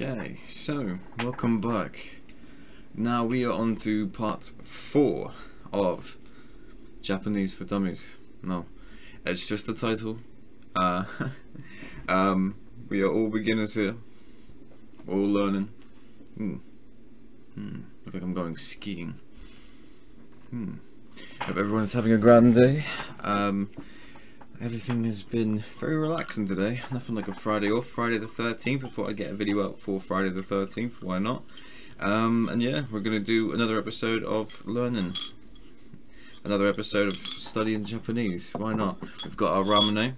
Okay, so welcome back. Now we are on to part four of Japanese for Dummies. No, it's just the title. Uh, um, we are all beginners here, all learning. Hmm. Hmm. Look like I'm going skiing. Hmm. Hope everyone's having a grand day. Um, everything has been very relaxing today. Nothing like a Friday off. Friday the 13th. I thought I'd get a video out for Friday the 13th. Why not? Um, and yeah, we're going to do another episode of learning. Another episode of studying Japanese. Why not? We've got our ramen,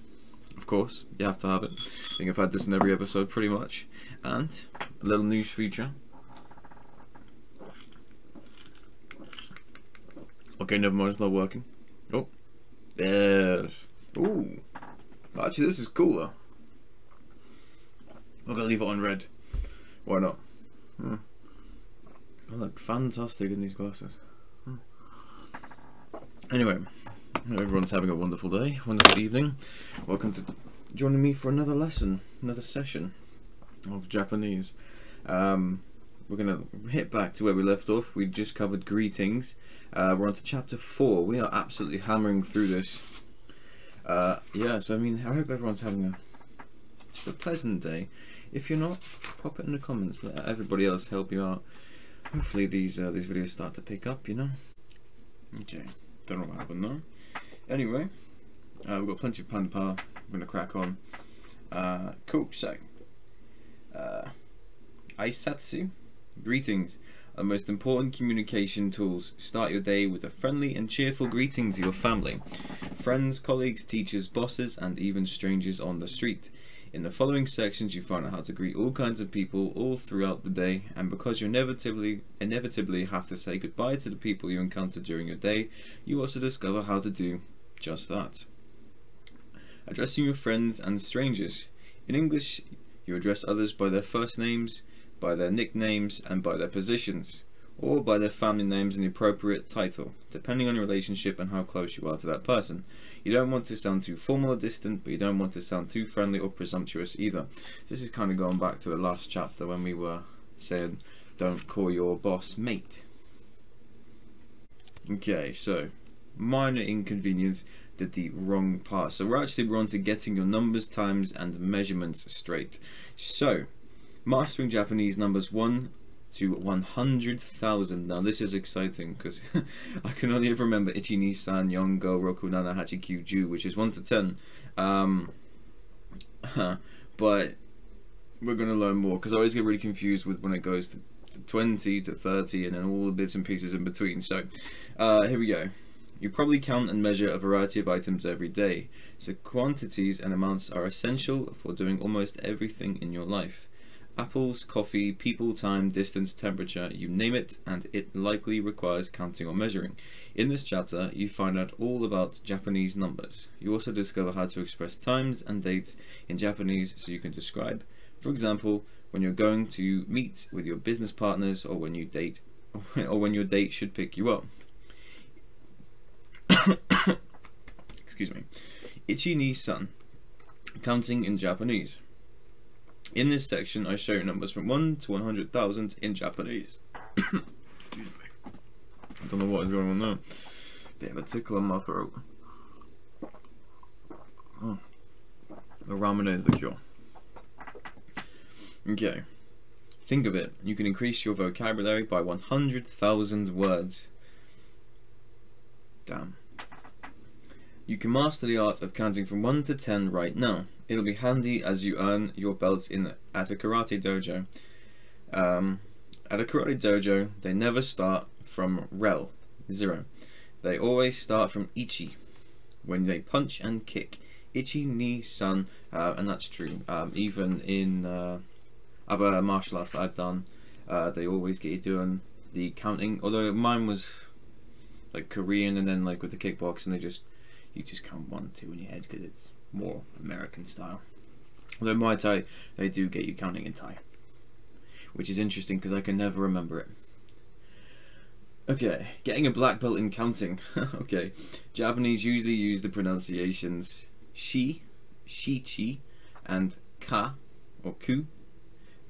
of course. You have to have it. I think I've had this in every episode pretty much. And a little news feature. Okay, never mind, it's not working. Oh, yes. Ooh, actually, this is cooler. I'm gonna leave it on red. Why not? Hmm. I look fantastic in these glasses. Hmm. Anyway, everyone's having a wonderful day, wonderful evening. Welcome to joining me for another lesson, another session of Japanese. Um, we're gonna hit back to where we left off. We just covered greetings. Uh, we're on to chapter four. We are absolutely hammering through this. Uh, yeah, so I mean, I hope everyone's having a just a pleasant day. If you're not, pop it in the comments. Let everybody else help you out. Hopefully these uh, these videos start to pick up. You know. Okay. Don't know what happened though. Anyway, uh, we've got plenty of panda power. We're gonna crack on. Uh, cool. So, uh, Aisatsu, greetings the most important communication tools. Start your day with a friendly and cheerful greeting to your family, friends, colleagues, teachers, bosses, and even strangers on the street. In the following sections, you find out how to greet all kinds of people all throughout the day, and because you inevitably inevitably have to say goodbye to the people you encounter during your day, you also discover how to do just that. Addressing your friends and strangers. In English, you address others by their first names, by their nicknames and by their positions, or by their family names and the appropriate title, depending on your relationship and how close you are to that person. You don't want to sound too formal or distant, but you don't want to sound too friendly or presumptuous either. This is kind of going back to the last chapter when we were saying don't call your boss mate. Okay, so minor inconvenience did the wrong part. So we're actually we're on to getting your numbers, times, and measurements straight. So mastering Japanese numbers 1 to 100,000. Now this is exciting because I can only ever remember Ichi, Nisan, Yongo, Roku, Nana, Hachi, Ju, which is 1 to 10. Um, but we're going to learn more because I always get really confused with when it goes to 20 to 30 and then all the bits and pieces in between. So uh, here we go. You probably count and measure a variety of items every day, so quantities and amounts are essential for doing almost everything in your life apples, coffee, people, time, distance, temperature, you name it, and it likely requires counting or measuring. In this chapter, you find out all about Japanese numbers. You also discover how to express times and dates in Japanese so you can describe, for example, when you're going to meet with your business partners or when you date or when your date should pick you up. Excuse me. Ichi ni san. Counting in Japanese. In this section, I show you numbers from 1 to 100,000 in Japanese. Excuse me. I don't know what is going on there. Bit of a tickle in my throat. Oh. The ramen is the cure. Okay. Think of it. You can increase your vocabulary by 100,000 words. Damn. You can master the art of counting from 1 to 10 right now. It'll be handy as you earn your belts in at a karate dojo. Um, at a karate dojo, they never start from rel, zero. They always start from ichi, when they punch and kick. Ichi ni san, uh, and that's true. Um, even in uh, other martial arts that I've done, uh, they always get you doing the counting. Although mine was like Korean, and then like with the kickboxing, they just you just count one, two in your head because it's more American style. Although Muay Thai, they do get you counting in Thai, which is interesting because I can never remember it. Okay, getting a black belt in counting. okay, Japanese usually use the pronunciations shi, shi chi, and ka or ku.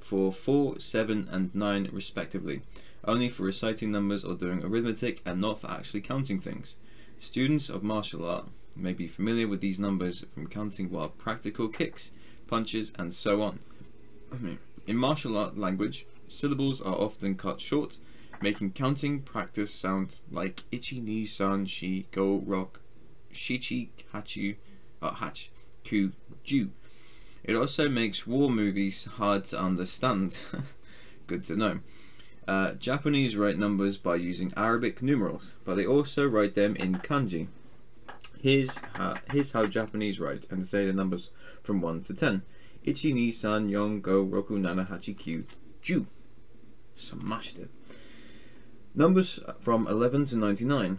for 4, 7, and 9 respectively, only for reciting numbers or doing arithmetic and not for actually counting things. Students of martial art may be familiar with these numbers from counting while practical kicks, punches, and so on. In martial art language, syllables are often cut short, making counting practice sound like ichi ni san shi go rock shichi hachu uh, hach ku ju. It also makes war movies hard to understand. Good to know. Uh, Japanese write numbers by using Arabic numerals, but they also write them in kanji. Here's how, here's how Japanese write and say the numbers from 1 to 10. Ichi, ni, san, yon, go, roku, nana, hachi, kyu, ju. Smashed it. Numbers from 11 to 99.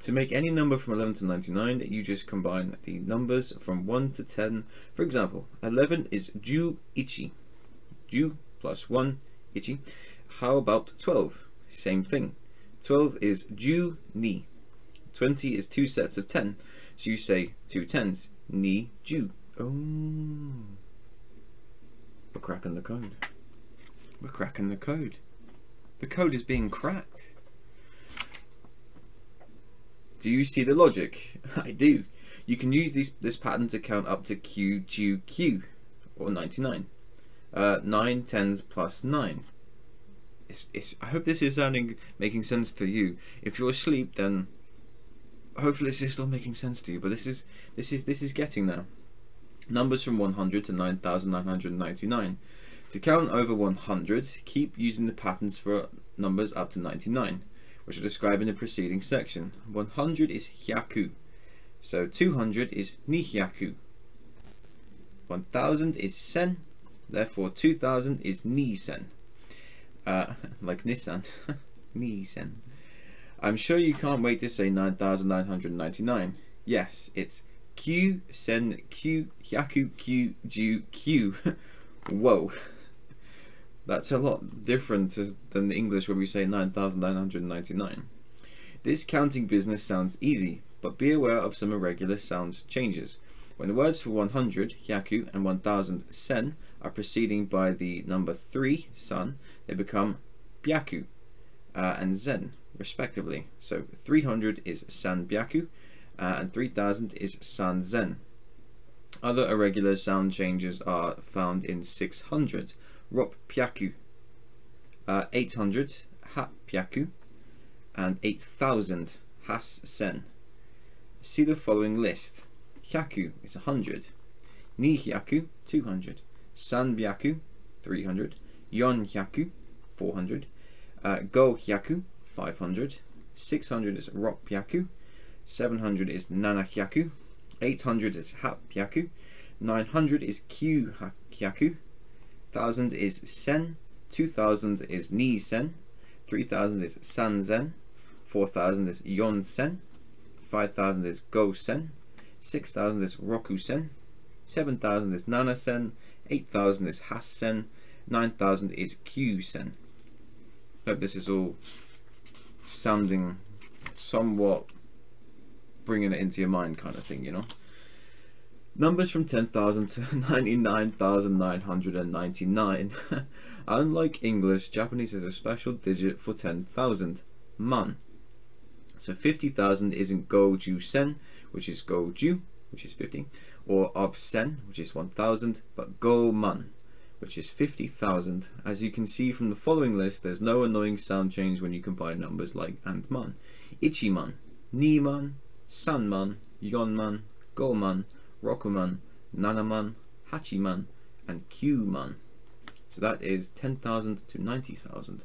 To make any number from 11 to 99, you just combine the numbers from 1 to 10. For example, 11 is ju ichi. Ju plus 1 ichi. How about 12? Same thing. 12 is ju ni. 20 is two sets of 10. So you say two tens. Ni ju. Oh. We're cracking the code. We're cracking the code. The code is being cracked. Do you see the logic? I do. You can use this, this pattern to count up to Q, Q, Q, or 99. Uh, 9 tens plus 9. It's, it's, I hope this is sounding making sense to you. If you're asleep, then hopefully this is still making sense to you. But this is this is this is getting there. Numbers from 100 to 9,999. To count over 100, keep using the patterns for numbers up to 99, which are described in the preceding section. 100 is hyaku, so 200 is nihyaku. 1000 is sen, therefore 2000 is nisen. Uh, like Nissan. Nissan. I'm sure you can't wait to say 9,999. Yes, it's Q, Sen, Q, Hyaku, Q, Ju, Q. Whoa. That's a lot different than the English where we say 9,999. This counting business sounds easy, but be aware of some irregular sound changes. When the words for 100, Hyaku, and 1000, Sen, are preceding by the number 3, San, they become Byaku uh, and Zen, respectively. So 300 is San Byaku uh, and 3000 is San Zen. Other irregular sound changes are found in 600, Rop Pyaku, uh, 800, Ha Pyaku, and 8000, Has Sen. See the following list. Hyaku is 100, Ni Hyaku 200, San Byaku 300, Yon Hyaku 400, uh, Go Hyaku 500, 600 is Rok Hyaku, 700 is Nana Hyaku, 800 is Hap Hyaku, 900 is Q Hyaku, 1000 is Sen, 2000 is Ni Sen, 3000 is San Zen, 4000 is Yon Sen, 5000 is Go Sen, 6000 is Roku Sen, 7000 is Nana Sen, 8000 is Has Sen, 9000 is Q Sen. Hope this is all sounding somewhat bringing it into your mind kind of thing, you know. Numbers from 10,000 to 99,999. Unlike English, Japanese has a special digit for 10,000, man. So 50,000 isn't goju sen, which is goju, which is 50, or of sen, which is 1,000, but go man, which is 50,000. As you can see from the following list, there's no annoying sound change when you combine numbers like and man. Ichiman, Niman, Sanman, Yonman, Goman, Rokuman, Nanaman, Hachiman, and Qman. So that is 10,000 to 90,000.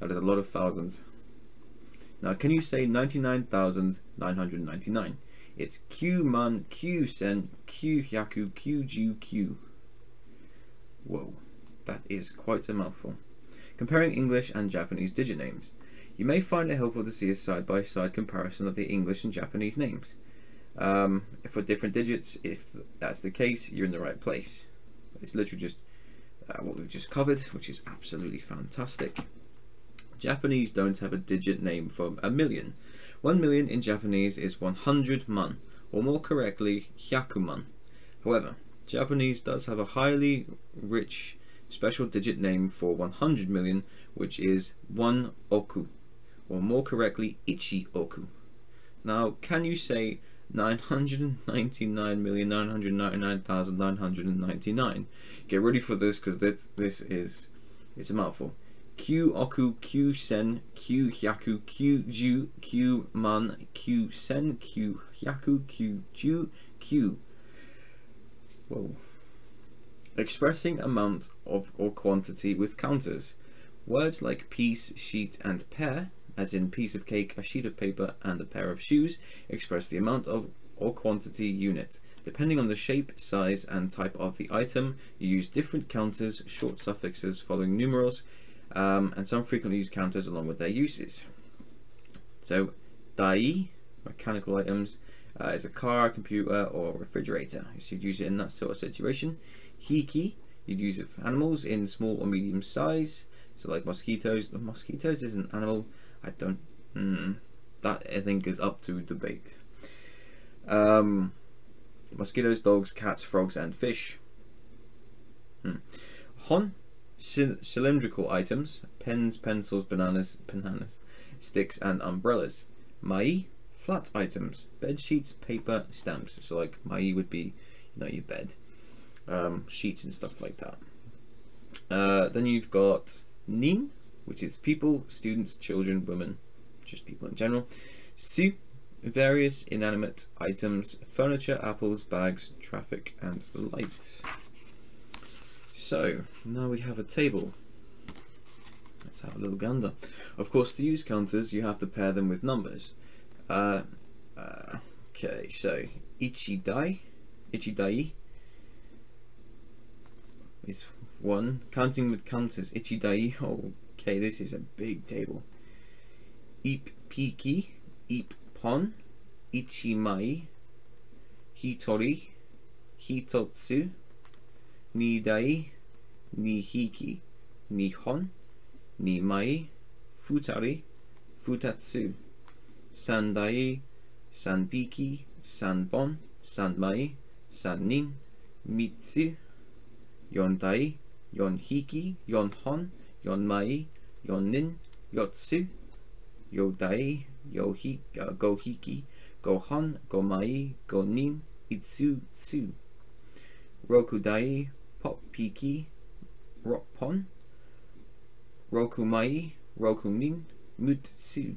That is a lot of thousands. Now can you say 99,999? It's Q-man, Q-sen, Q-hyaku, Q-ju, Q. Whoa, that is quite a mouthful. Comparing English and Japanese digit names. You may find it helpful to see a side-by-side -side comparison of the English and Japanese names. Um, for different digits, if that's the case, you're in the right place. It's literally just uh, what we've just covered, which is absolutely fantastic. Japanese don't have a digit name for a million. One million in Japanese is 100 man, or more correctly, hyakuman. However, Japanese does have a highly rich special digit name for 100 million, which is 1 oku, or more correctly, ichi oku. Now, can you say 999,999,999? Get ready for this because this, this is it's a mouthful. Q oku, Q sen, Q hyaku, Q ju, Q man, Q sen, Q hyaku, Q ju, Q. Whoa. Expressing amount of or quantity with counters. Words like piece, sheet, and pair, as in piece of cake, a sheet of paper, and a pair of shoes, express the amount of or quantity unit. Depending on the shape, size, and type of the item, you use different counters, short suffixes following numerals, um, and some frequently use counters along with their uses. So, dai, mechanical items, uh, is a car, computer, or refrigerator. So you'd use it in that sort of situation. Hiki, you'd use it for animals in small or medium size. So like mosquitoes. The mosquitoes is an animal. I don't. Mm, that I think is up to debate. Um, mosquitoes, dogs, cats, frogs, and fish. Hmm. Hon, cylindrical items, pens, pencils, bananas, bananas, sticks, and umbrellas. Mai, flat items, bed sheets, paper, stamps. So like mai would be, you know, your bed, um, sheets and stuff like that. Uh, then you've got nin, which is people, students, children, women, just people in general. Su, various inanimate items, furniture, apples, bags, traffic, and lights. So, now we have a table. Let's have a little gander. Of course, to use counters, you have to pair them with numbers. Uh, uh, okay, so ichidai, ichidai is one. Counting with counters, ichidai. Oh, okay, this is a big table. Ip piki, ip pon, ichimai, hitori, hitotsu, nidai, nihiki, nihon, nimai, futari, futatsu, sandai, sanbiki, sanbon, sanmai, sannin, mitsu, yondai, yonhiki, yonhon, yonmai, yonnin, yotsu, yodai, uh, gohiki, gohon, gomai, gonin, itsu, tsu, rokudai, poppiki, ropon, rokumai, rokunin, mutsu,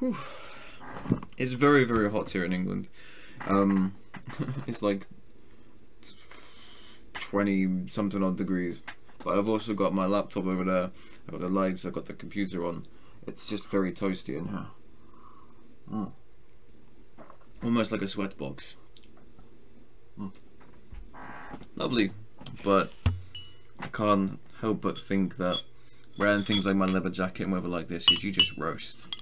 Whew. It's very, very hot here in England. Um, it's like 20 something odd degrees. But I've also got my laptop over there. I've got the lights, I've got the computer on. It's just very toasty in here. Mm. Almost like a sweat box. Mm. Lovely, but I can't help but think that wearing things like my leather jacket and weather like this, you just roast.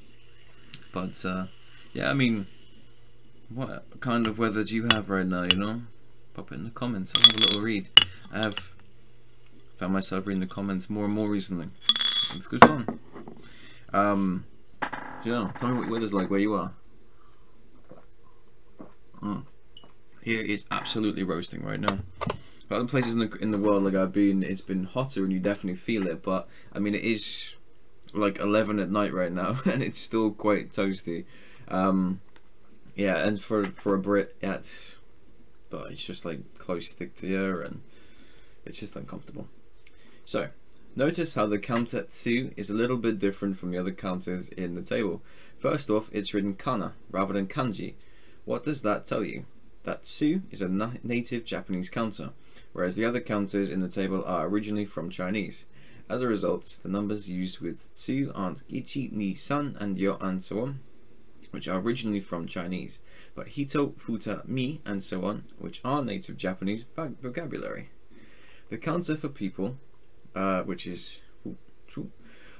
But uh, yeah, I mean, what kind of weather do you have right now? You know, pop it in the comments. I'll have a little read. I have found myself reading the comments more and more recently. It's good fun. Um, so yeah, tell me what weather's like where you are. Mm. Here is absolutely roasting right now. Other places in the in the world like I've been, it's been hotter and you definitely feel it. But I mean, it is like 11 at night right now, and it's still quite toasty. Um, yeah, and for for a Brit, yeah, it's, it's just like close stick to you, and it's just uncomfortable. So, notice how the counter tsu is a little bit different from the other counters in the table. First off, it's written kana rather than kanji. What does that tell you? That su is a na native Japanese counter whereas the other counters in the table are originally from Chinese. As a result, the numbers used with tsu aren't ichi, ni, san, and yo, and so on, which are originally from Chinese, but hito, futa, mi, and so on, which are native Japanese vocabulary. The counter for people, uh, which is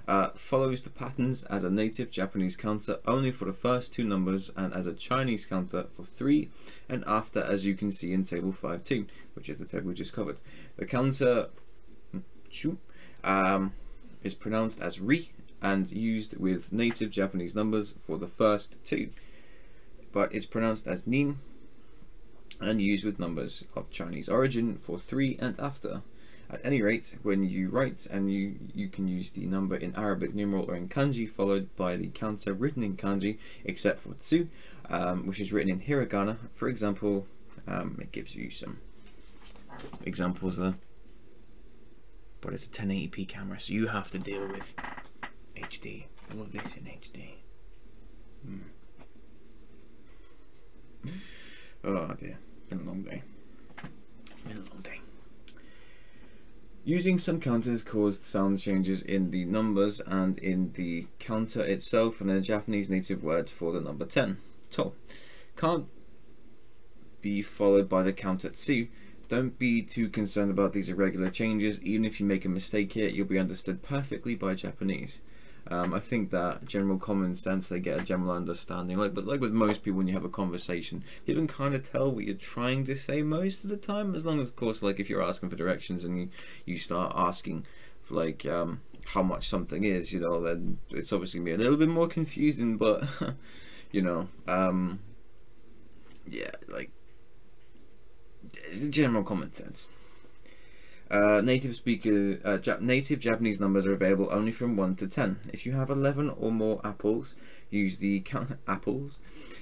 uh, follows the patterns as a native Japanese counter only for the first two numbers and as a Chinese counter for three and after as you can see in table 5.2 which is the table we just covered. The counter um, is pronounced as ri and used with native Japanese numbers for the first two but it's pronounced as nin and used with numbers of Chinese origin for three and after. At any rate, when you write and you, you can use the number in Arabic numeral or in kanji followed by the counter written in kanji except for tsu, um, which is written in hiragana. For example, um, it gives you some examples there. But it's a 1080p camera, so you have to deal with HD. All of this in HD. Hmm. Oh dear, been a long day. Been a long day. Using some counters caused sound changes in the numbers and in the counter itself and a Japanese native word for the number 10, to. Can't be followed by the counter tsu. Don't be too concerned about these irregular changes, even if you make a mistake here, you'll be understood perfectly by Japanese. Um, I think that general common sense, they get a general understanding. Like, but like with most people, when you have a conversation, you can kind of tell what you're trying to say most of the time. As long as, of course, like if you're asking for directions and you you start asking for like um, how much something is, you know, then it's obviously be a little bit more confusing. But you know, um, yeah, like general common sense. Uh, native speaker, uh, Jap native Japanese numbers are available only from 1 to 10. If you have 11 or more apples, use the count apples.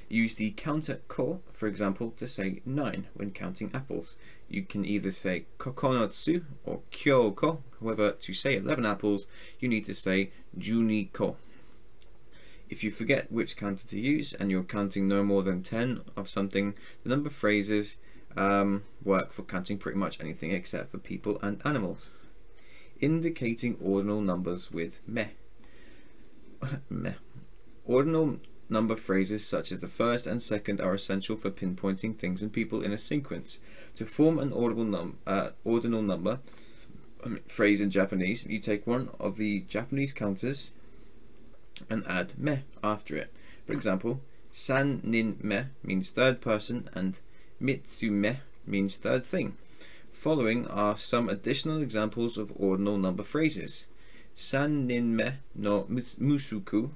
Use the counter ko, for example, to say 9 when counting apples. You can either say kokonotsu or kyoko. However, to say 11 apples, you need to say juni ko. If you forget which counter to use and you're counting no more than 10 of something, the number phrases um, work for counting pretty much anything except for people and animals. Indicating ordinal numbers with me. meh. Ordinal number phrases such as the first and second are essential for pinpointing things and people in a sequence. To form an num uh, ordinal number um, phrase in Japanese, you take one of the Japanese counters and add me after it. For example, san nin me means third person and Mitsume means third thing. Following are some additional examples of ordinal number phrases. San ninme no musuku,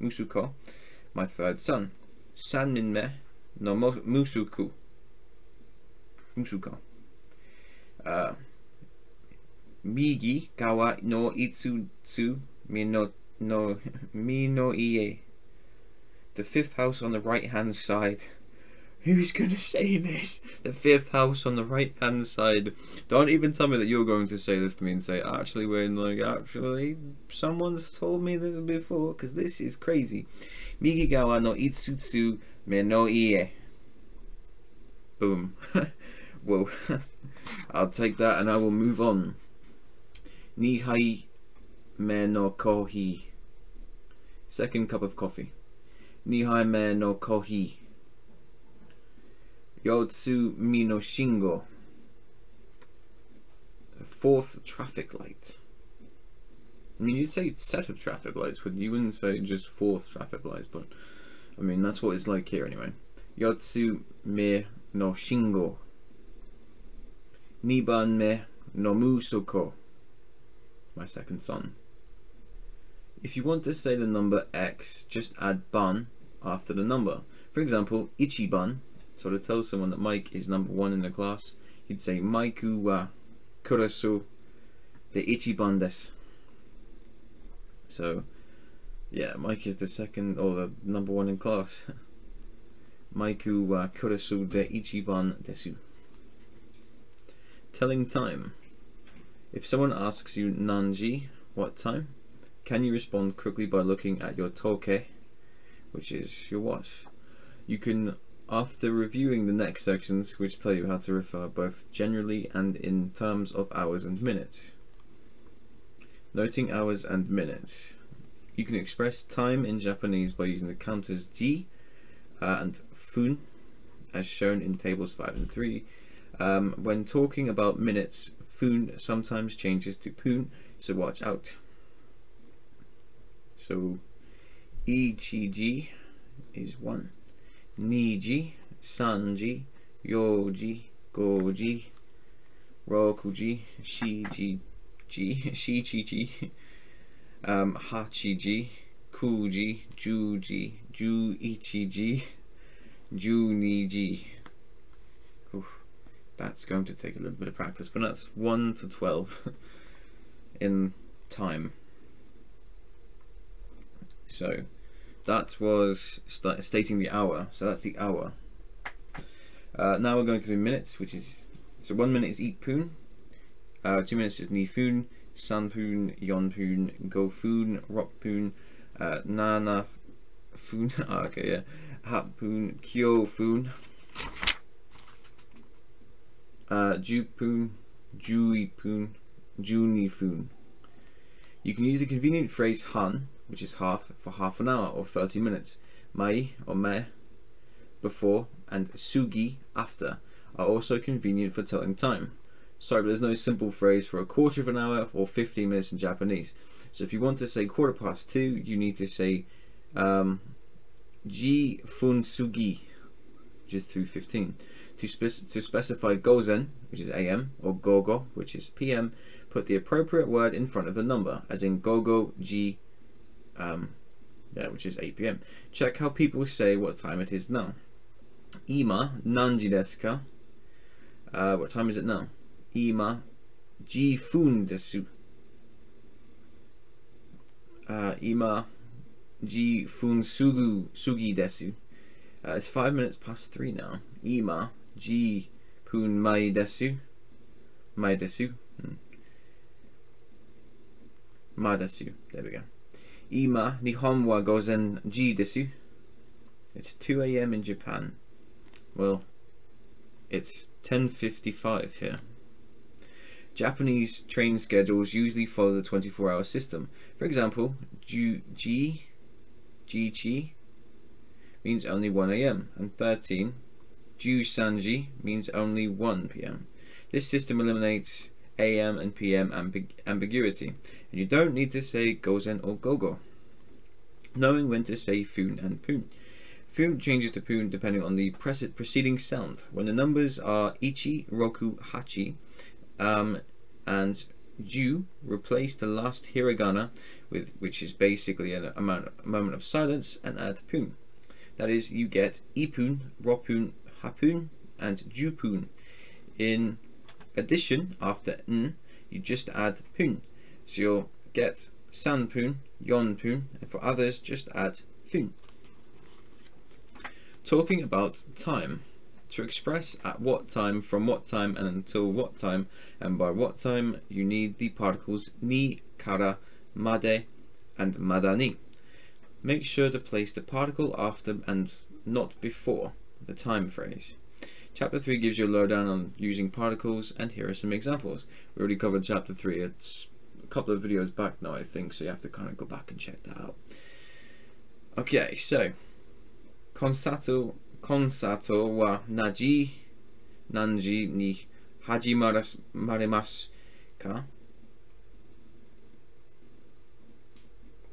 musuko, my third son. San ninme no musuku, musuko. Uh, migi kawa no itsutsu mi no, no, mi no ie. The fifth house on the right hand side. Who's going to say this? The fifth house on the right hand side. Don't even tell me that you're going to say this to me and say, actually, when, like, actually, someone's told me this before, because this is crazy. Migigawa no itsutsu me no ie. Boom. Whoa. I'll take that and I will move on. Nihai me no kohi. Second cup of coffee. Nihai me no kohi. Yotsu Minoshingo. Fourth traffic light. I mean, you'd say set of traffic lights, but you? wouldn't say just fourth traffic lights, but I mean, that's what it's like here anyway. Yotsu me no Shingo. Niban me no Musoko. My second son. If you want to say the number x, just add ban after the number. For example, Ichiban so to tell someone that Mike is number one in the class, you'd say Maiku wa kurasu de ichiban desu. So, yeah, Mike is the second or the number one in class. Maiku wa kurasu de ichiban desu. Telling time. If someone asks you nanji, what time, can you respond quickly by looking at your toke, which is your watch. You can after reviewing the next sections which tell you how to refer both generally and in terms of hours and minutes. Noting hours and minutes. You can express time in Japanese by using the counters ji uh, and fun as shown in tables 5 and 3. Um, when talking about minutes, Foon sometimes changes to Poon, so watch out. So Ichiji is one. Niji, Sanji, Yoji, Goji, Rokuji, Shiji, Shichiji, um, Hachiji, Kuji, Juji, Juichiji, Juniji. Oof, that's going to take a little bit of practice, but that's 1 to 12 in time. So that was st stating the hour, so that's the hour. Uh, now we're going to do minutes, which is so one minute is poon, uh, two minutes is ni foon, san poon, yon poon, go foon, rock poon, uh, nana foon, ah, okay, yeah, hat poon, kyo foon, uh, ju poon, jui poon, juni foon. You can use the convenient phrase han, which is half, for half an hour or 30 minutes. Mai or me, before, and sugi, after, are also convenient for telling time. Sorry, but there's no simple phrase for a quarter of an hour or 15 minutes in Japanese. So if you want to say quarter past two, you need to say um, ji fun sugi, which is 2.15. To, to specify gozen, which is AM, or gogo, which is PM, put the appropriate word in front of the number, as in gogo ji, um, yeah, which is 8 p.m. Check how people say what time it is now. Ima nanji desu? Uh, what time is it now? Ima ji fun desu. Uh, ima ji fun sugu sugi desu. Uh, it's five minutes past three now. Ima ji pun mai desu. Mai desu. Hmm. Ma desu. There we go. Ima wa gozen ji desu. It's 2 a.m. in Japan. Well, it's 10.55 here. Japanese train schedules usually follow the 24-hour system. For example, Ju Ji, Ji means only 1 a.m. and 13 Ju Sanji means only 1 p.m. This system eliminates AM and PM ambig ambiguity, and you don't need to say gozen or gogo. Knowing when to say fun and poon. Fun changes to poon depending on the preceding sound. When the numbers are ichi, roku, hachi, um, and ju, replace the last hiragana with which is basically a, a, moment of silence and add poon. That is, you get ipun, ropun, hapun, and jupun. In addition, after n, you just add poon. So you'll get san poon, yon yonpun, and for others, just add fun. Talking about time. To express at what time, from what time, and until what time, and by what time, you need the particles ni, kara, made, and madani. Make sure to place the particle after and not before the time phrase. Chapter 3 gives you a lowdown on using particles, and here are some examples. We already covered chapter 3, it's a couple of videos back now I think, so you have to kind of go back and check that out. Okay, so, consato, consato wa naji, nanji ni hajimarimasu ka?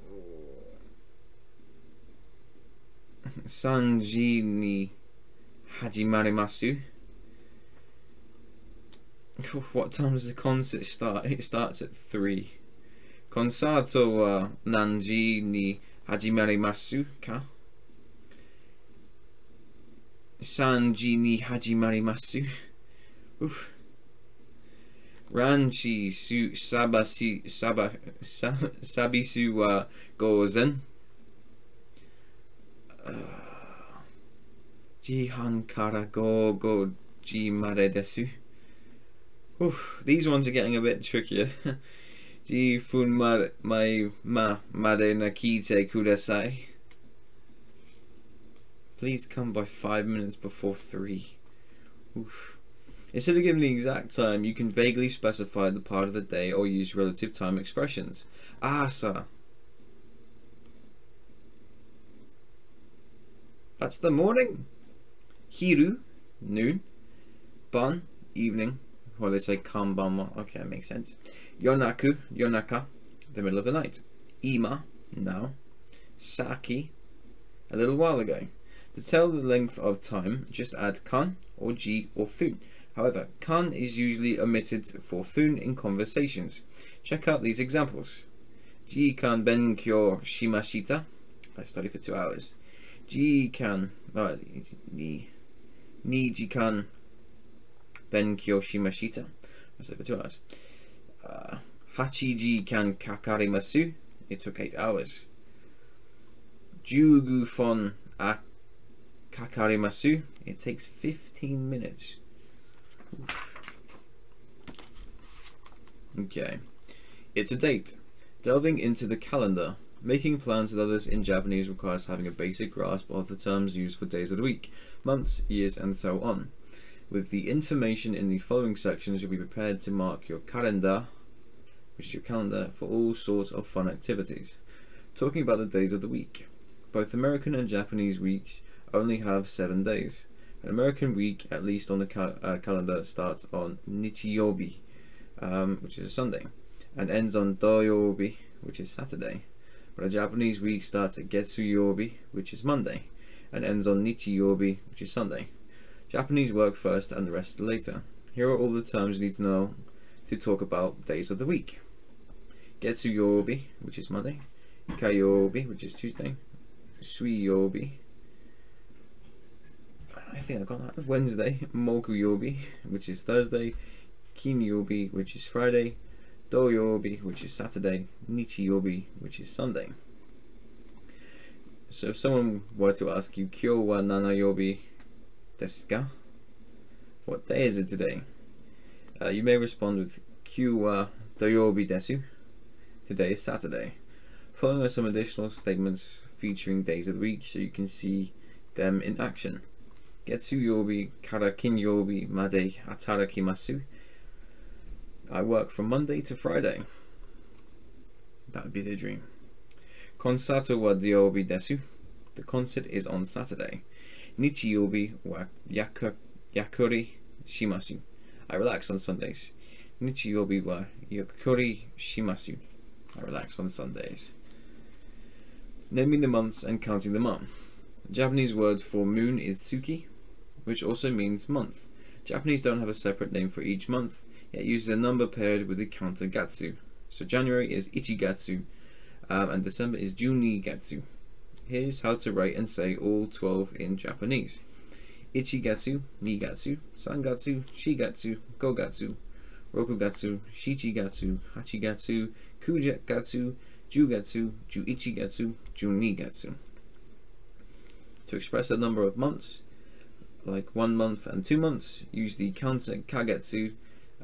Oh. Sanji ni hajimarimasu. What time does the concert start? It starts at 3. Concerto wa nanji ni hajimarimasu ka? Sanji ni hajimarimasu. Oof. Ranchi su sabasi saba sa, sabisu wa gozen. Uh, Jihan kara go go mare desu. These ones are getting a bit trickier. Ji fun ma mare na kite kudasai. Please come by five minutes before three. Oof. Instead of giving the exact time, you can vaguely specify the part of the day or use relative time expressions. Ah, Asa. That's the morning. Hiru, noon. Ban, evening. Well, they say kanbanmo. Okay, that makes sense. Yonaku, yonaka, the middle of the night. Ima, now. Saki, a little while ago. To tell the length of time, just add kan or ji or fu. However, kan is usually omitted for fun in conversations. Check out these examples. Ji kan benkyo shimashita. I study for two hours. Ji kan ni ni ji kan benkyo. I study two hours. Uh, hachi ji kan kakarimasu. It took eight hours. Jugu fon a kakarimasu. It takes 15 minutes. Okay. It's a date. Delving into the calendar. Making plans with others in Japanese requires having a basic grasp of the terms used for days of the week, months, years, and so on. With the information in the following sections, you'll be prepared to mark your calendar, which is your calendar, for all sorts of fun activities. Talking about the days of the week. Both American and Japanese weeks only have seven days. An American week, at least on the ca uh, calendar, starts on Nichiyobi, um, which is a Sunday, and ends on Doyobi, which is Saturday. But a Japanese week starts at Getsuyobi, which is Monday, and ends on Nichiyobi, which is Sunday. Japanese work first and the rest later. Here are all the terms you need to know to talk about days of the week. Getsuyobi, which is Monday, Kayobi, which is Tuesday, Suiyobi, I think I got that. Wednesday, Mokuyobi, which is Thursday, Kinyobi, which is Friday, Doyobi, which is Saturday, Nichiyobi, which is Sunday. So if someone were to ask you, Kyo wa nanayobi desu ka? What day is it today? Uh, you may respond with Kyo wa doyobi desu. Today is Saturday. Following are some additional statements featuring days of the week so you can see them in action. Getsu yobi kara kin kinyobi made atarakimasu. I work from Monday to Friday. That would be the dream. Konsato wa ryobi desu. The concert is on Saturday. Nichiyobi wa yaka, yakuri shimasu. I relax on Sundays. Nichiyobi wa yakuri shimasu. I relax on Sundays. Naming the months and counting them up. The Japanese word for moon is tsuki, which also means month. Japanese don't have a separate name for each month, it uses a number paired with the counter gatsu. So January is Ichigatsu, um, and December is Junigatsu. Here's how to write and say all 12 in Japanese. Ichigatsu, Nigatsu, Sangatsu, Shigatsu, Gogatsu, Rokugatsu, Shichigatsu, Hachigatsu, Kujagatsu, Jugatsu, Juichigatsu, Junigatsu. To express a number of months, like one month and two months, use the counter kagetsu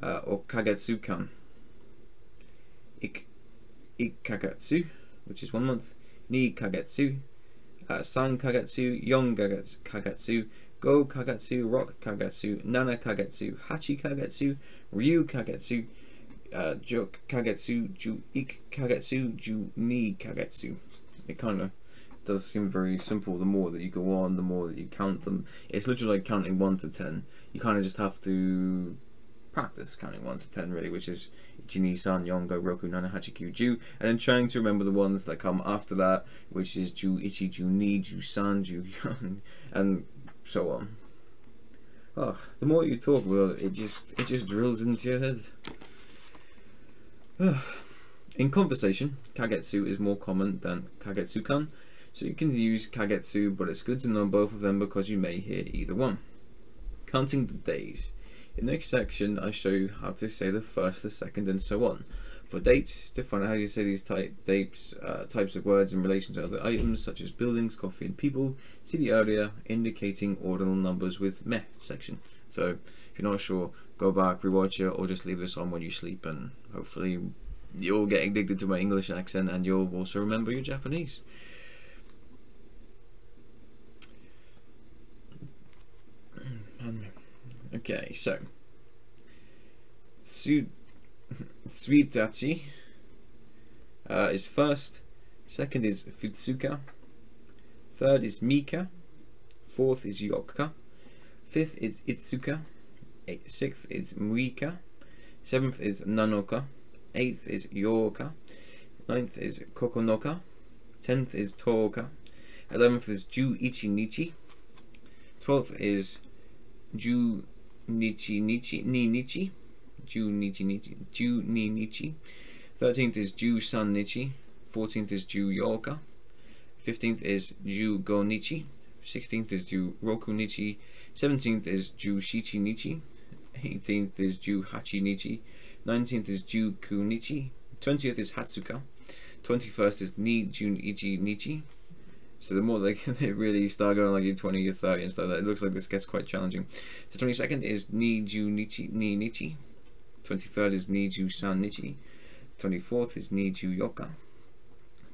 uh, or kagetsu kan. Ik, ik kagetsu, which is one month, ni kagetsu, uh, san kagetsu, yon kagetsu, go kagetsu, rock kagetsu, nana kagetsu, hachi kagetsu, ryu kagetsu, uh, juk kagetsu, ju ik kagetsu, ju ni kagetsu. It kind of does seem very simple. The more that you go on, the more that you count them. It's literally like counting 1 to 10. You kind of just have to practice counting 1 to 10 really, which is Ichi, San, Yongo, Roku, Nana, Hachi, Kyu, Ju, and then trying to remember the ones that come after that, which is Ju, Ichi, Ju, Ni, Ju, San, Ju, Yon, and so on. Oh, the more you talk, well, it just it just drills into your head. Ah, in conversation, kagetsu is more common than kagetsu-kan, so you can use Kagetsu, but it's good to know both of them because you may hear either one. Counting the days. In the next section, I show you how to say the first, the second, and so on. For dates, define how you say these type, dates, uh, types of words in relation to other items such as buildings, coffee, and people. See the area indicating ordinal numbers with meh section. So if you're not sure, go back, rewatch it, or just leave this on when you sleep, and hopefully you'll get addicted to my English accent and you'll also remember your Japanese. Okay, so Su Suitachi uh, is first, second is Futsuka, third is Mika, fourth is Yokka, fifth is Itsuka, sixth is Muika, Seventh is Nanoka. Eighth is Yoka. Ninth is Kokonoka. Tenth is Toka. Eleventh is Ju Ichi Nichi. Twelfth is Ju Nichi Nichi Ni Nichi. Ju Nichi Nichi. Ju Ni Nichi. Thirteenth is Ju San Nichi. Fourteenth is Ju Yoka. Fifteenth is Ju Go Nichi. Sixteenth is Ju Roku Nichi. Seventeenth is Ju Shichi Nichi. 18th is Ju Hachi Nichi, 19th is Ju Ku Nichi, 20th is Hatsuka, 21st is Ni Jun Ichi Nichi. So the more they, they really start going like in 20 or 30 and stuff, that it looks like this gets quite challenging. The 22nd is Ni Ju Nichi Ni Nichi, 23rd is Ni Ju San Nichi, 24th is Ni Ju Yoka,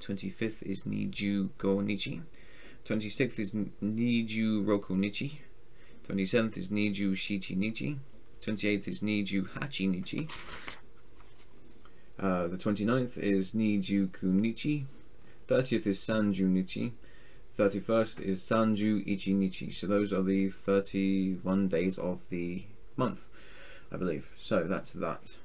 25th is Ni Ju Go Nichi, 26th is Ni Ju Roku Nichi, 27th is Niju Shichi Nichi, 28th is Niju Hachi Nichi. Uh, the 29th is Niju Kunichi. 30th is Sanju Nichi. 31st is Sanju Ichi Nichi. So those are the 31 days of the month, I believe. So that's that.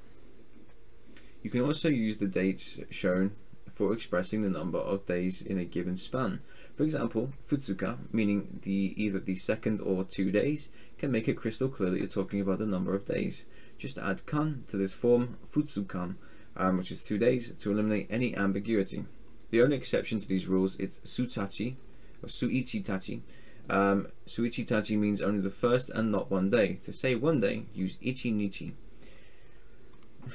You can also use the dates shown for expressing the number of days in a given span. For example, futsuka, meaning the either the second or two days, can make it crystal clear that you're talking about the number of days. Just add kan to this form, futsukan, um, which is two days, to eliminate any ambiguity. The only exception to these rules is sutachi, or suichitachi. Um, suichitachi means only the first and not one day. To say one day, use ichi nichi.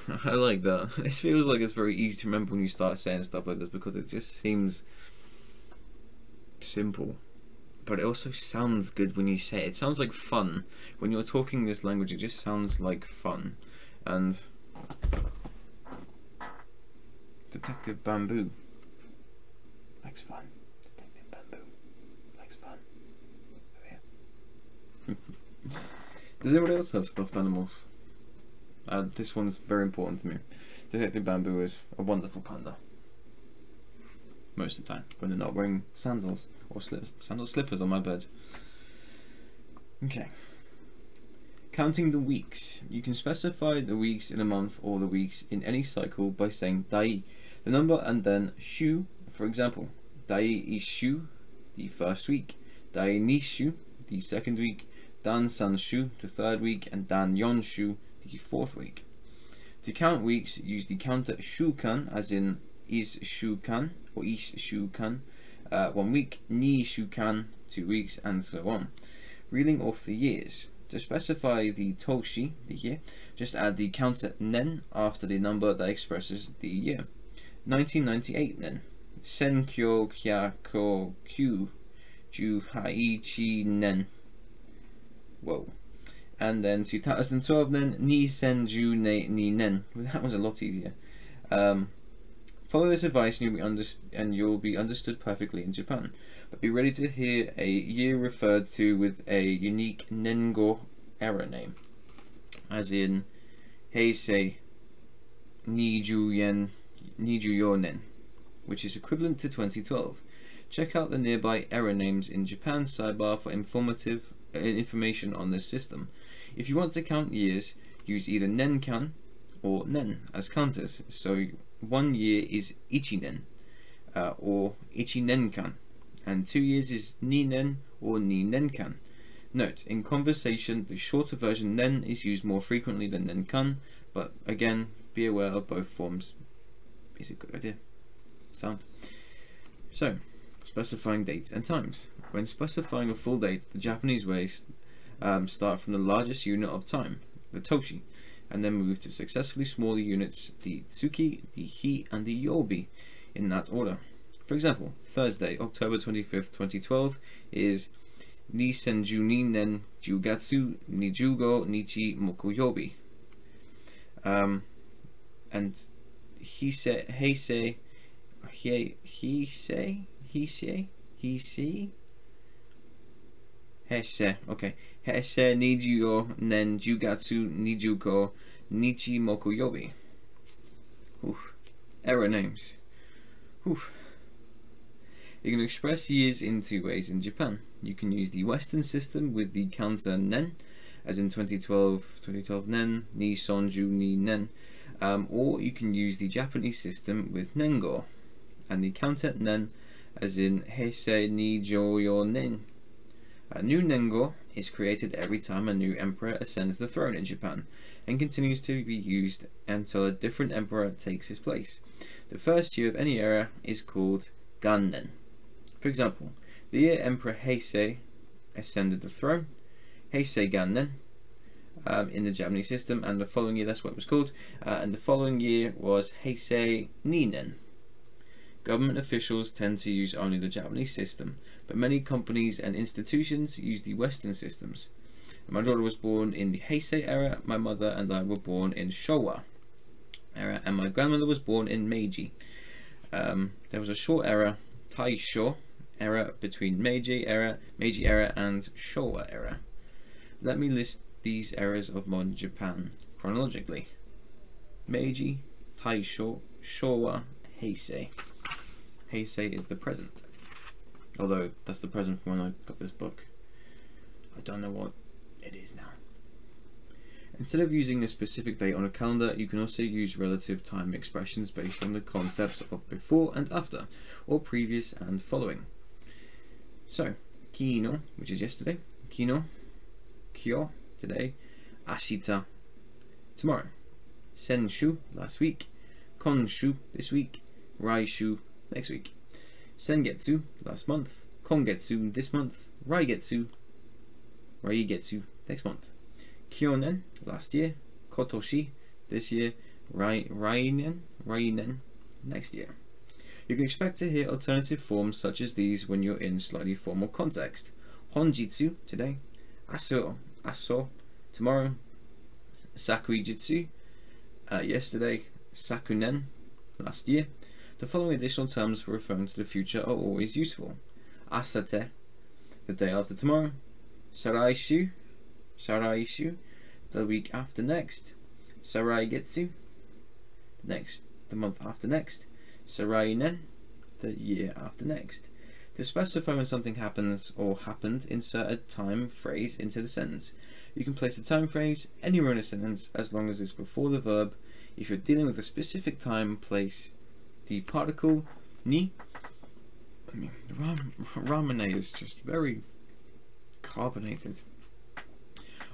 I like that. It feels like it's very easy to remember when you start saying stuff like this because it just seems simple, but it also sounds good when you say it. It sounds like fun. When you're talking this language, it just sounds like fun. And Detective Bamboo likes fun. Detective Bamboo likes fun. Oh, yeah. Does anyone else have stuffed animals? Uh, this one's very important to me. Detective Bamboo is a wonderful panda most of the time when they're not wearing sandals or slippers, sandal slippers on my bed. Okay. Counting the weeks. You can specify the weeks in a month or the weeks in any cycle by saying dai, the number, and then shu. For example, dai ishu, the first week, dai nishu, the second week, dan sanshu, the third week, and dan yonshu, the fourth week. To count weeks, use the counter shukan, as in is shukan or is shukan, uh, one week, ni shukan, two weeks, and so on. Reeling off the years. To specify the toshi, the year, just add the counter nen after the number that expresses the year. 1998 nen. Senkyo kyako kyu ju haichi nen. Whoa. And then 2012 then, ni senju ne ni nen. That was a lot easier. Um, Follow this advice and you'll, be and you'll be understood perfectly in Japan. But be ready to hear a year referred to with a unique Nengo error name. As in Heisei Niju Yen Niju Yonen, which is equivalent to 2012. Check out the nearby error names in Japan's sidebar for informative information on this system. If you want to count years, use either Nenkan or Nen as counters, so one year is ichinen uh, or ichinenkan and two years is ninen or ninenkan. Note, in conversation the shorter version nen is used more frequently than nenkan, but again be aware of both forms is a good idea. Sound. So, specifying dates and times. When specifying a full date, the Japanese ways um, start from the largest unit of time, the toshi, and then move to successively smaller units, the Tsuki, the Hi, and the Yobi, in that order. For example, Thursday, October 25th, 2012 is Nisenju Nen Jugatsu Nijugo Nichi Mokuyobi. Um, and Heisei, Heisei, Heisei, Heisei, Heisei, Heisei, okay. Heisei Nijugo Nen Jugatsu Nijugo Nichi Mokuyobi. Oof. Error names. Oof. You can express years in two ways in Japan. You can use the Western system with the counter nen, as in 2012, 2012 nen, ni sonju ni nen. Um, or you can use the Japanese system with nengo, and the counter nen, as in heisei ni joyo nen. A new nengo is created every time a new emperor ascends the throne in Japan, and continues to be used until a different emperor takes his place. The first year of any era is called Gannen. For example, the year Emperor Heisei ascended the throne, Heisei Gannen, um, in the Japanese system, and the following year, that's what it was called, uh, and the following year was Heisei Ninen. Government officials tend to use only the Japanese system, but many companies and institutions use the Western systems. My daughter was born in the Heisei era, my mother and I were born in Showa era, and my grandmother was born in Meiji. Um, there was a short era, Taisho era, between Meiji era, Meiji era and Showa era. Let me list these eras of modern Japan chronologically. Meiji, Taisho, Showa, Heisei. Heisei is the present. Although that's the present from when I got this book. I don't know what it is now. Instead of using a specific date on a calendar, you can also use relative time expressions based on the concepts of before and after, or previous and following. So, kino, which is yesterday, kino, kyo, today, ashita, tomorrow, senshu, last week, konshu, this week, raishu, next week, sengetsu, last month, kongetsu, this month, raigetsu, raigetsu, next month. Kyonen, last year, Kotoshi, this year, Rai, Rainen, Rainen, next year. You can expect to hear alternative forms such as these when you're in slightly formal context. Honjitsu, today, Aso, Aso, tomorrow, Sakuijitsu, uh, yesterday, Sakunen, last year. The following additional terms for referring to the future are always useful. Asate, the day after tomorrow, Saraishu, Saraishu, the week after next, Saraigetsu, the next, the month after next, Sarainen, the year after next. To specify when something happens or happened, insert a time phrase into the sentence. You can place the time phrase anywhere in a sentence as long as it's before the verb. If you're dealing with a specific time, place the particle ni. I mean, ram ramen is just very carbonated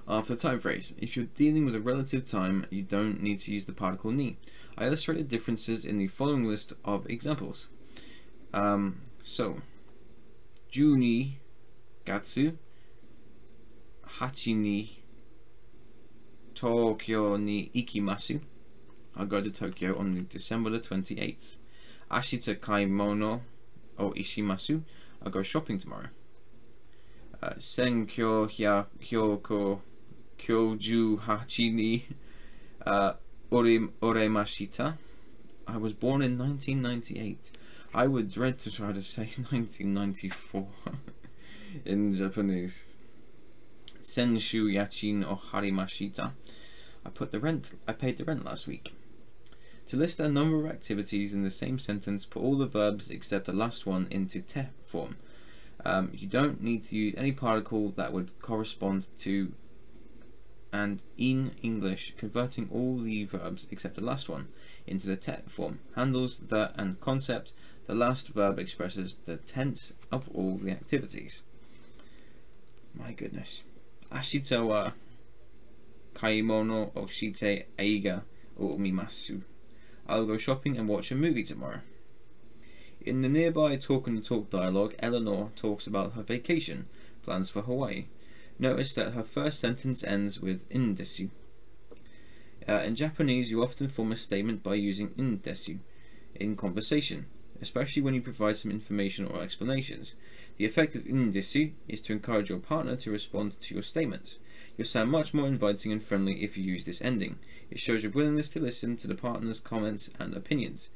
after time phrase. If you're dealing with a relative time, you don't need to use the particle ni. I illustrated differences in the following list of examples. Um, so, Juni Gatsu, Hachi ni Tokyo ni ikimasu. I'll go to Tokyo on December the 28th. Ashita kaimono o ishimasu. I'll go shopping tomorrow. Uh, Senkyo hyoko Kyoju Hachi ni uh, Ore, Oremashita. I was born in 1998. I would dread to try to say 1994 in Japanese. Senshu Yachin o Harimashita. I put the rent. I paid the rent last week. To list a number of activities in the same sentence, put all the verbs except the last one into te form. Um, you don't need to use any particle that would correspond to and in English, converting all the verbs except the last one into the te form handles the and concept. The last verb expresses the tense of all the activities. My goodness. Ashita wa kaimono o shite eiga umimasu. I'll go shopping and watch a movie tomorrow. In the nearby Talk and Talk dialogue, Eleanor talks about her vacation plans for Hawaii. Notice that her first sentence ends with in desu. Uh, in Japanese, you often form a statement by using in desu in conversation, especially when you provide some information or explanations. The effect of in desu is to encourage your partner to respond to your statements. You'll sound much more inviting and friendly if you use this ending. It shows your willingness to listen to the partner's comments and opinions.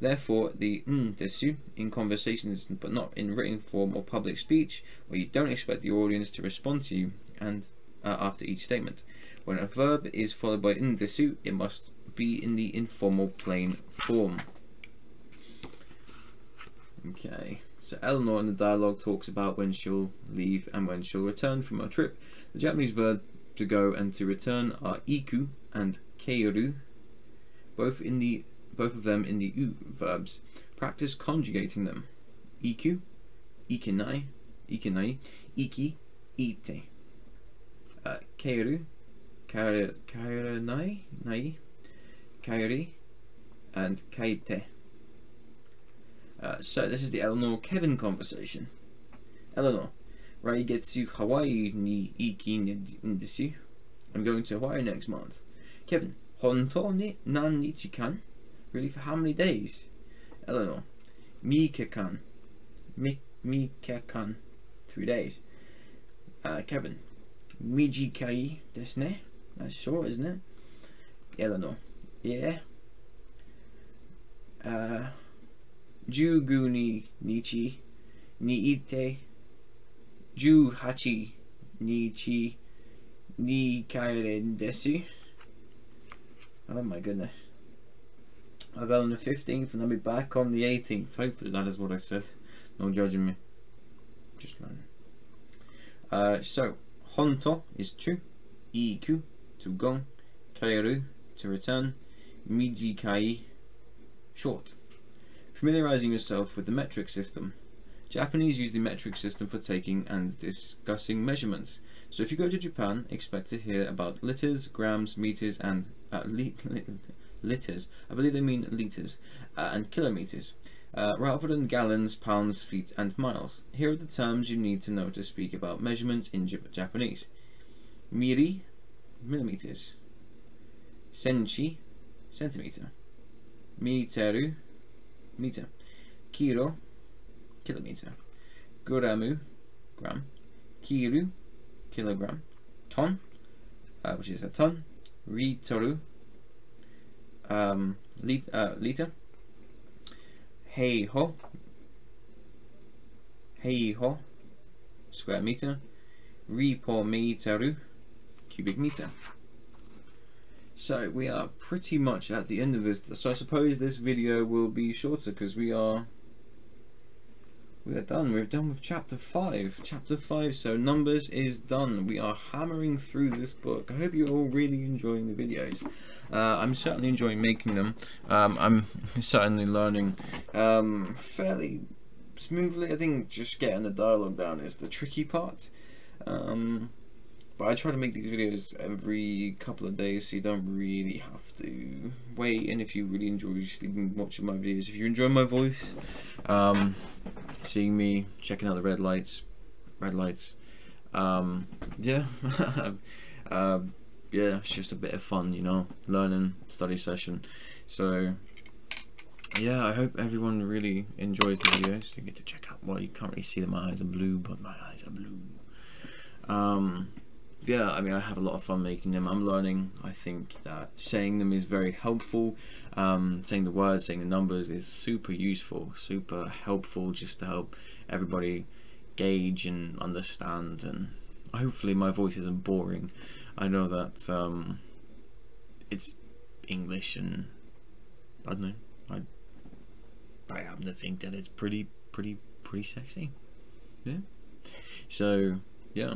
Therefore, the n desu in conversations but not in written form or public speech, where you don't expect the audience to respond to you and uh, after each statement. When a verb is followed by n desu, it must be in the informal plain form. Okay, so Eleanor in the dialogue talks about when she'll leave and when she'll return from her trip. The Japanese verb to go and to return are iku and keiru, both in the both of them in the u verbs. Practice conjugating them. Iku, ikinai, ikinai, iki, ite. Uh, keiru, nai, kairi, and kaite. Uh, so this is the Eleanor Kevin conversation. Eleanor, Raigetsu Hawaii ni iki desu. I'm going to Hawaii next month. Kevin, honto ni nan nichikan? Really, for how many days? Eleanor, mikekan. Mi mikekan. Three days. Uh, Kevin, mijikai desu ne? That's short, isn't it? Eleanor, yeah. Uh, Jugu ni nichi ni ite Ju hachi nichi ni kairen desu. Oh my goodness. I'll go on the 15th and I'll be back on the 18th. Hopefully that is what I said. No judging me. Just learning. Uh, so, honto is true. Iku, to go. Kairu, to return. Mijikai, short. Familiarizing yourself with the metric system. Japanese use the metric system for taking and discussing measurements. So if you go to Japan, expect to hear about liters, grams, meters, and uh, li li liters. I believe they mean liters uh, and kilometers, uh, rather than gallons, pounds, feet, and miles. Here are the terms you need to know to speak about measurements in J Japanese: miri, millimeters; senchi, centimeter; meteru, meter; kilo, kilometer; gramu, gram; kiru, kilogram; ton, uh, which is a ton; ritoru, um, lit uh, liter; heiho, heiho, square meter; ripometeru, cubic meter. So we are pretty much at the end of this. So I suppose this video will be shorter because we are we are done. We're done with chapter 5. Chapter 5, so numbers is done. We are hammering through this book. I hope you're all really enjoying the videos. Uh, I'm certainly enjoying making them. Um, I'm certainly learning um, fairly smoothly. I think just getting the dialogue down is the tricky part. Um, but I try to make these videos every couple of days so you don't really have to wait. And if you really enjoy sleeping watching my videos. If you enjoy my voice um, seeing me checking out the red lights red lights um, yeah. Uh, yeah it's just a bit of fun you know learning study session. So yeah I hope everyone really enjoys the videos. You get to check out well you can't really see that my eyes are blue but my eyes are blue. Um, yeah, I mean, I have a lot of fun making them. I'm learning. I think that saying them is very helpful. Um, saying the words, saying the numbers is super useful, super helpful, just to help everybody gauge and understand. And hopefully, my voice isn't boring. I know that um, it's English, and I don't know. I I happen to think that it's pretty, pretty, pretty sexy. Yeah. So yeah.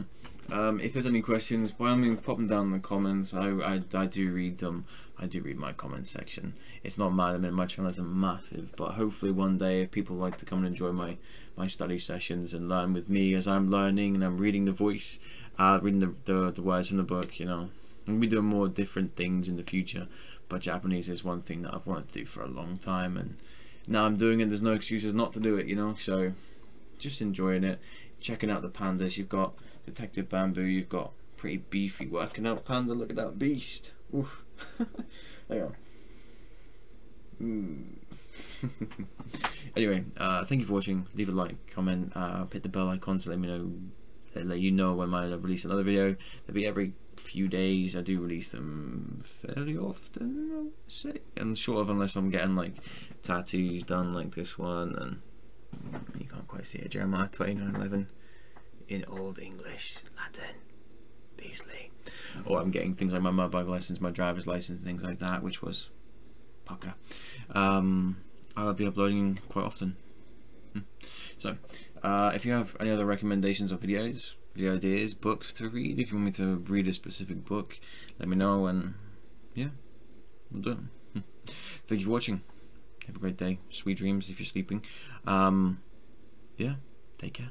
Um, if there's any questions, by all means, pop them down in the comments. I, I, I do read them. I do read my comment section. It's not mad. I mean, my channel isn't massive, but hopefully one day, if people like to come and enjoy my, my study sessions and learn with me as I'm learning and I'm reading the voice, uh, reading the, the, the words from the book, you know, and we do more different things in the future. But Japanese is one thing that I've wanted to do for a long time, and now I'm doing it. There's no excuses not to do it, you know. So, just enjoying it, checking out the pandas. You've got Detective Bamboo, you've got pretty beefy working out panda. Look at that beast. Oof. you go. Mm. anyway, uh, thank you for watching. Leave a like, comment, uh, hit the bell icon to let me know, let you know when I release another video. There'll be every few days. I do release them fairly often, I would say. And short of unless I'm getting like tattoos done like this one, and you can't quite see it. Jeremiah 2911 in Old English, Latin, Beasley. Or I'm getting things like my motorbike license, my driver's license, things like that, which was pucker. Um, I'll be uploading quite often. Hmm. So, uh, if you have any other recommendations of videos, video ideas, books to read. If you want me to read a specific book, let me know and yeah, we'll do it. Thank you for watching. Have a great day. Sweet dreams if you're sleeping. Um, yeah, take care.